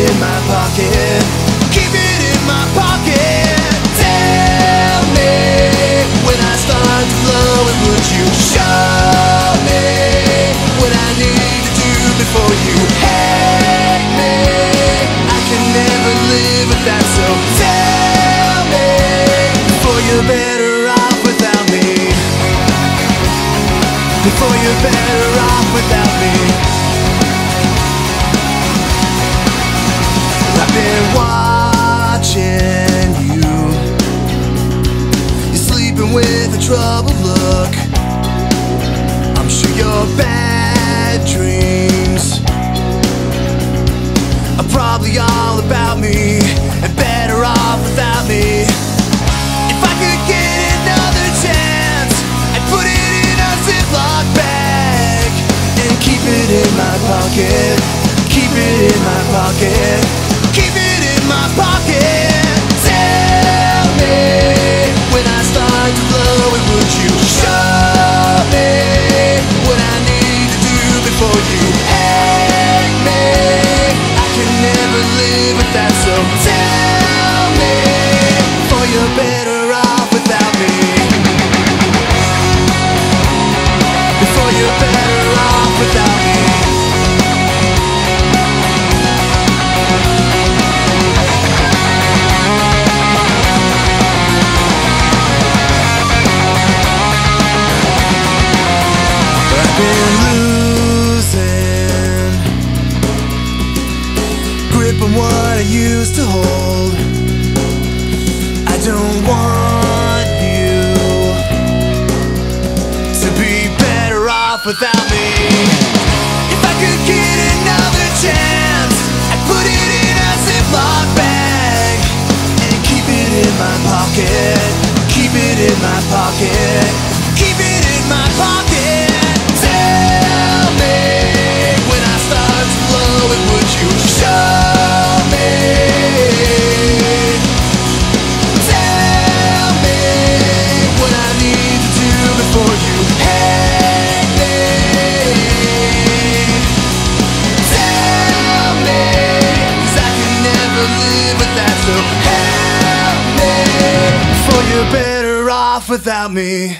in my pocket. Keep it in my pocket. Tell me when I start to blow it, would you show me what I need to do before you hate me? I can never live without, so tell me before you're better off without me. Before you're better off without me. Troubled look. I'm sure your bad dreams are probably all about me and better off without me. If I could get another chance, I'd put it in a Ziploc bag and keep it in my pocket. Been losing grip on what I used to hold. I don't want you to be better off without me. If I could get another chance, I'd put it in a Ziploc bag and keep it in my pocket. Keep it in my pocket. Keep it in my pocket. You're better off without me.